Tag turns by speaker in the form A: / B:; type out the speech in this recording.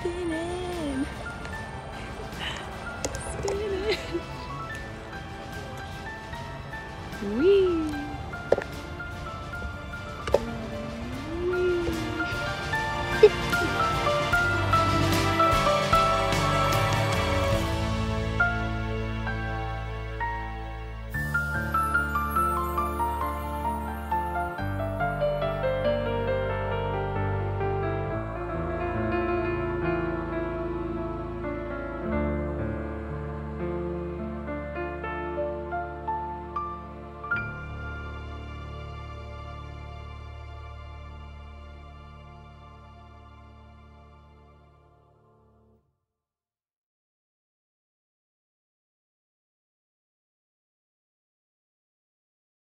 A: Spinning. Spinning. Wee. Wee.